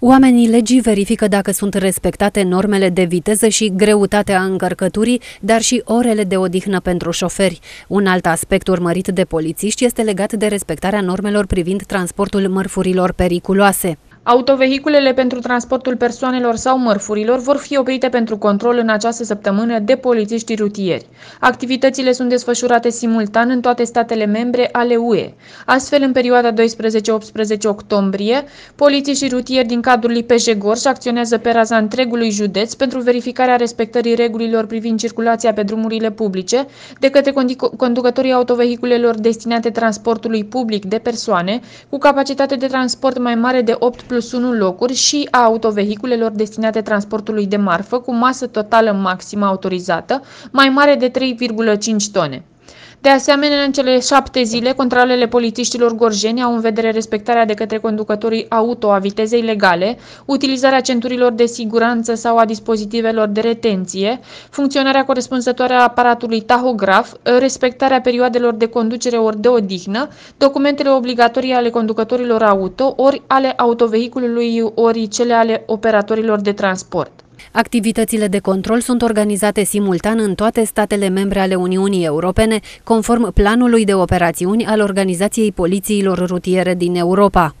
Oamenii legii verifică dacă sunt respectate normele de viteză și greutatea încărcăturii, dar și orele de odihnă pentru șoferi. Un alt aspect urmărit de polițiști este legat de respectarea normelor privind transportul mărfurilor periculoase. Autovehiculele pentru transportul persoanelor sau mărfurilor vor fi oprite pentru control în această săptămână de polițiști rutieri. Activitățile sunt desfășurate simultan în toate statele membre ale UE. Astfel, în perioada 12-18 octombrie, polițiștii rutieri din cadrul IPJ Gorj acționează pe raza întregului județ pentru verificarea respectării regulilor privind circulația pe drumurile publice de către conducătorii autovehiculelor destinate transportului public de persoane cu capacitate de transport mai mare de 8 plus plus 1 locuri și a autovehiculelor destinate transportului de marfă cu masă totală maximă autorizată mai mare de 3,5 tone. De asemenea, în cele șapte zile, controlele polițiștilor gorjeni au în vedere respectarea de către conducătorii auto a vitezei legale, utilizarea centurilor de siguranță sau a dispozitivelor de retenție, funcționarea corespunzătoare a aparatului tahograf, respectarea perioadelor de conducere ori de odihnă, documentele obligatorii ale conducătorilor auto, ori ale autovehiculului, ori cele ale operatorilor de transport. Activitățile de control sunt organizate simultan în toate statele membre ale Uniunii Europene, conform planului de operațiuni al Organizației Polițiilor Rutiere din Europa.